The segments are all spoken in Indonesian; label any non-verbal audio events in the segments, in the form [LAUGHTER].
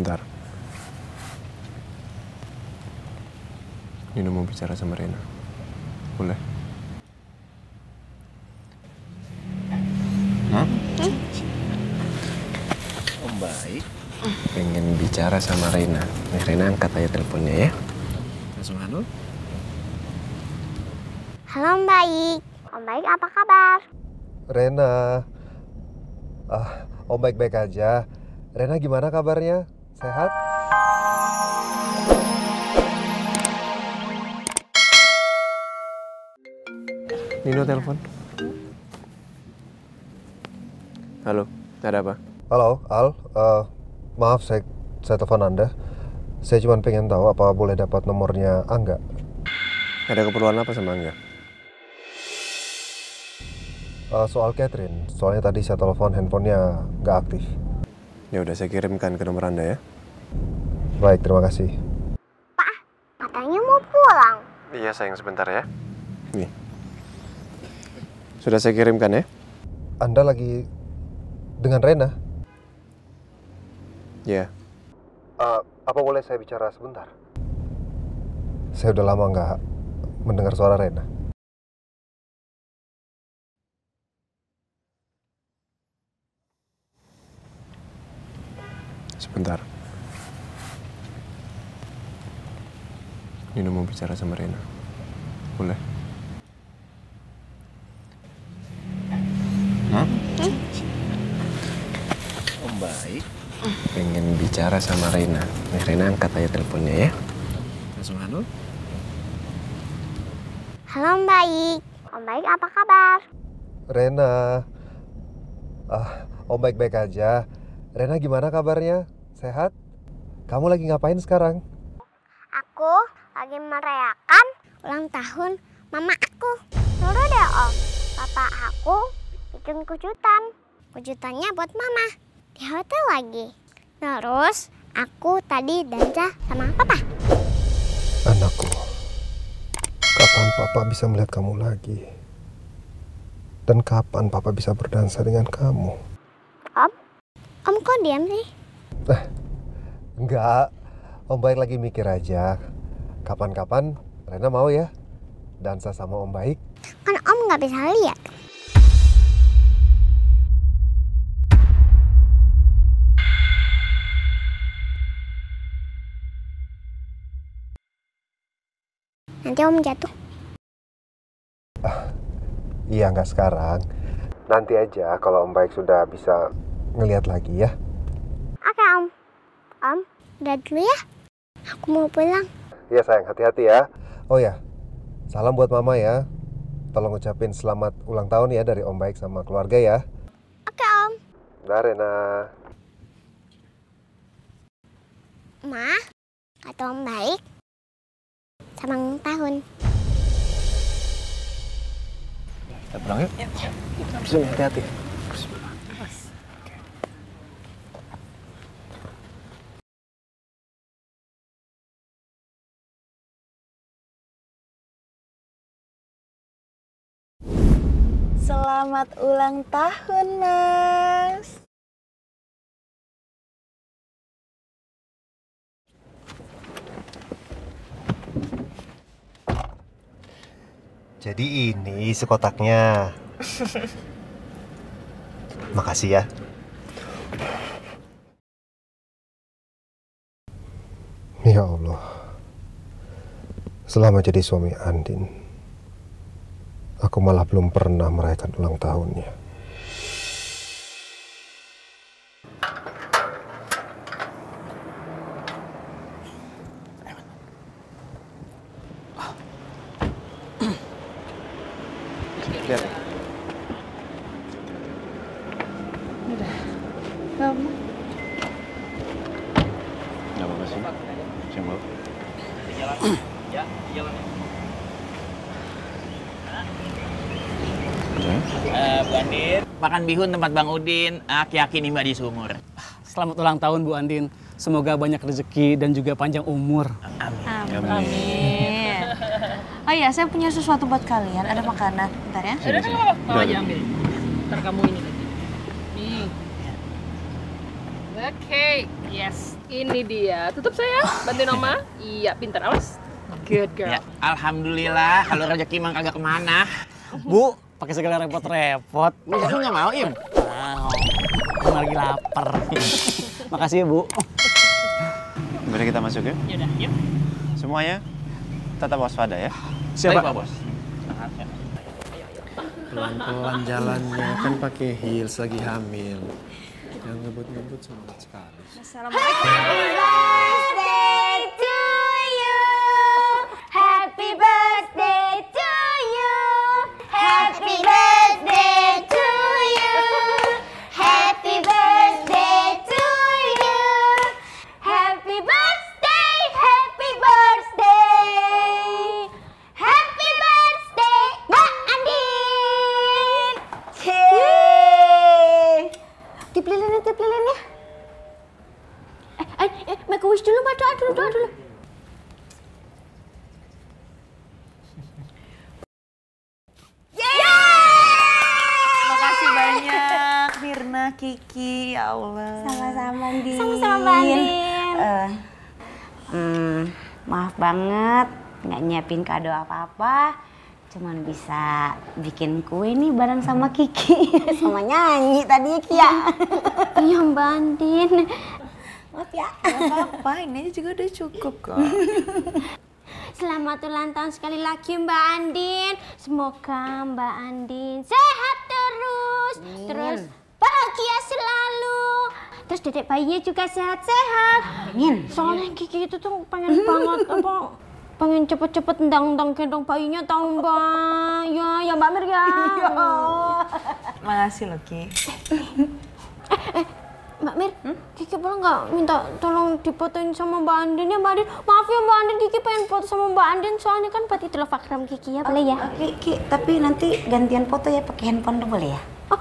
Sebentar. Nino mau bicara sama Rena. Boleh? Om baik. Pengen bicara sama Rena. Nih, Rena angkat aja teleponnya ya. Langsung halo. Halo Om Baik. Om Baik apa kabar? Rena. Ah, Om baik-baik aja. Rena gimana kabarnya? Sehat? Nino telepon. Halo, ada apa? Halo, Al. Eh, maaf saya saya telepon Anda. Saya cuma pengen tahu apa boleh dapat nomornya Angga. Ada keperluan apa sama Angga? Eh, soal Catherine. Soalnya tadi saya telepon handphonenya nggak aktif. Ya udah saya kirimkan ke nomor Anda ya. Baik, terima kasih. Katanya mau pulang. Iya sayang sebentar ya. Nih. Sudah saya kirimkan ya? Anda lagi dengan Rena? Iya. Eh, apa boleh saya bicara sebentar? Saya udah lama nggak mendengar suara Rena. Sebentar. Nino mau bicara sama Rena. Boleh? Om baik. Pengen bicara sama Rena. Nih, Rena angkat aja teleponnya ya. Langsung halo. Halo Om Baik. Om Baik apa kabar? Rena. Ah, Om baik-baik aja. Rena gimana kabarnya? Sehat? Kamu lagi ngapain sekarang? Aku lagi merayakan ulang tahun mama aku. Nurut deh Om. Papa aku bikin kejutan. Kejutannya buat mama. Di hotel lagi. Terus aku tadi dansa sama papa. Anakku, kapan papa bisa melihat kamu lagi? Dan kapan papa bisa berdansa dengan kamu? Om, Om kok diam sih? Enggak, Om Baik lagi mikir aja. Kapan-kapan Rena mau ya dansa sama Om Baik? Kan Om nggak bisa lihat. Nanti Om jatuh. Iya, nggak sekarang. Nanti aja kalau Om Baik sudah bisa ngelihat lagi ya. Oke Om. Om, udah dulu ya. Aku mau pulang. Iya sayang, hati-hati ya. Oh ya, salam buat Mama ya. Tolong ucapin selamat ulang tahun ya dari Om Baik sama keluarga ya. Oke Om. Dah Rena. Ma, kata Om baik. Sama ulang tahun. Kita pulang yuk. Sini, hati-hati. Selamat ulang tahun, Mas. Jadi ini isi kotaknya. [LAUGHS] Makasih ya. Ya Allah. Selama jadi suami Andin, aku malah belum pernah merayakan ulang tahunnya. Lihat. Gak apa-apa sih. Saya [CLEARS THROAT] mau. Eh, Bu Andin, makan bihun tempat Bang Udin. Aku yakin Mbak di sumur. Selamat ulang tahun Bu Andin. Semoga banyak rezeki dan juga panjang umur. Amin. Amin. Oh iya, saya punya sesuatu buat kalian. Ada makanan. Bentar ya. Udah, Bawa aja ambil. Ntar kamu ini. Nih. The cake. Yes. Ini dia. Tutup saya. Bantuin Oma. Iya, pintar. Awas. Good girl. Ya, alhamdulillah kalau rezeki emang kagak ke mana. Bu, pakai segala repot-repot. Lu lu nggak mau, Im? Wow. Aku lagi lapar. [LAUGHS] Makasih ya, Bu. Boleh kita masuk ya? Yaudah, yuk. Semuanya tetap waspada ya. Siapa? Baik, Pak Bos. Pelan-pelan jalannya kan pakai heels lagi hamil. Yang ngebut-ngebut semangat sekali. birthday banyak Mirna, Kiki, ya Allah. Sama-sama, Andin. Sama-sama, Mbak Andin. Eh, hmm, maaf banget nggak nyiapin kado apa-apa. Cuman bisa bikin kue nih bareng sama Kiki. [LAUGHS] sama nyanyi tadinya Kia. [LAUGHS] Iya, Mbak Andin. Maaf ya. apa-apa, ini juga udah cukup kok. [LAUGHS] Selamat ulang tahun sekali lagi Mbak Andin. Semoga Mbak Andin sehat terus. Terus bahagia selalu. Terus dedek bayinya juga sehat-sehat. Amin. Soalnya Kiki itu tuh pengen banget [LAUGHS] apa pengen cepet-cepet ndang-ndang gendong bayinya tahu Mbak. Ya, ya Mbak Mir ya. Makasih loh, Ki. Mbak Mir, Kiki boleh nggak minta tolong dipotoin sama Mbak Andin ya Mbak Andin? Maaf ya Mbak Andin, Kiki pengen foto sama Mbak Andin soalnya kan buat itu fakram Kiki ya, boleh ya? Ki, tapi nanti gantian foto ya pakai handphone dulu boleh ya? Oh,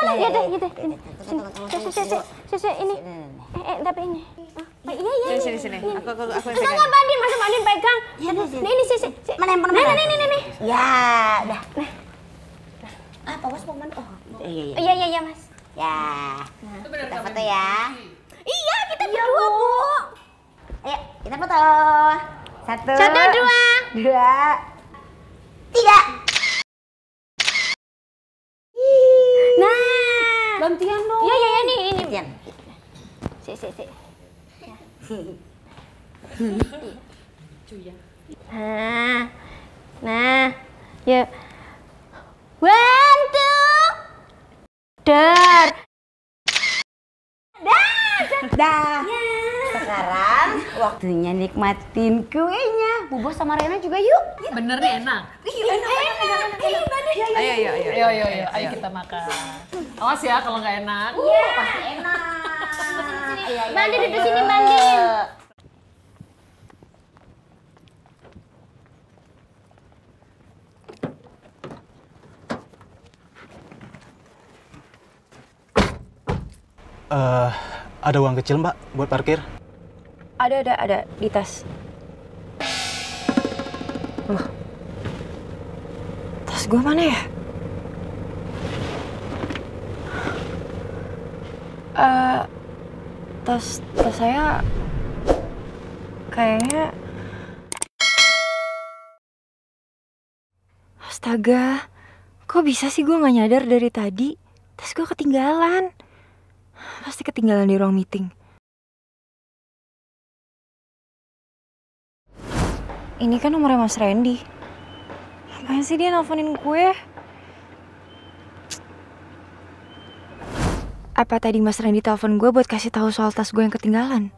boleh, boleh. Ya, deh, ya. ya deh. Ini. Sini. Sisi, sisi, sisi, ini. Eh, eh, tapi ini. Oh, iya, iya. Sini, sini, sini. Aku, aku, aku yang Enggak, pegang. enggak, Mbak Andin. Masa Mbak Andin pegang? Iya, iya, iya. Nah, ini sisi. Si. Mana Nah, mana? nah, nih, nih, nih. Ya, udah. Ah, Pak Bos mau mana? Oh, iya, iya. Iya, iya, iya, Mas. Ya. Kita foto ya. Iya, kita berdua, Bu. Ayo, kita foto. Satu. Satu, dua. Dua. Tiga. Nah. Gantian dong. Iya, iya, iya, nih, ini. Gantian. Si, si, si. Nah. Nah. Ya. One, two. Dar. Dah. Sekarang waktunya nikmatin kuenya. Bu Bos sama Rena juga yuk. Bener nih enak. Iya, enak. Ayo, Ayo, ayo, ayo. Ayo, ayo, ayo. Ayo kita makan. Awas ya kalau nggak enak. Iya, pasti enak. Iya, Mbak Andin duduk sini, Mbak Andin. Eh, ada uang kecil, Mbak, buat parkir? Ada, ada, ada. Di tas. Loh. Tas gue mana ya? Eh, tas, tas saya kayaknya Astaga, kok bisa sih gue nggak nyadar dari tadi? Tas gue ketinggalan. Pasti ketinggalan di ruang meeting. Ini kan nomornya Mas Randy. Apaan sih dia nelfonin gue? Apa tadi Mas Randy telepon gue buat kasih tahu soal tas gue yang ketinggalan?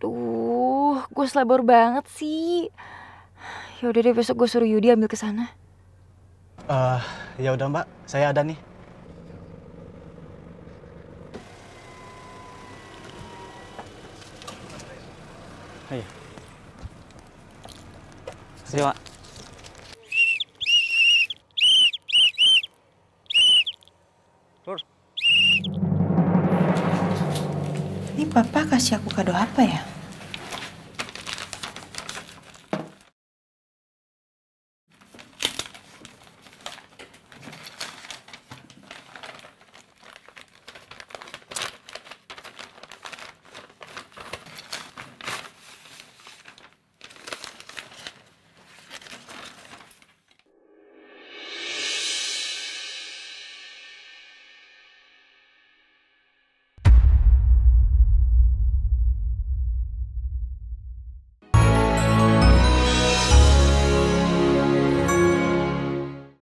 Duh, gue selebor banget sih. Ya udah deh besok gue suruh Yudi ambil ke sana. Eh, ya udah, Mbak. Saya ada nih. Ayo. Sini, Pak. Ini papa kasih aku kado apa ya?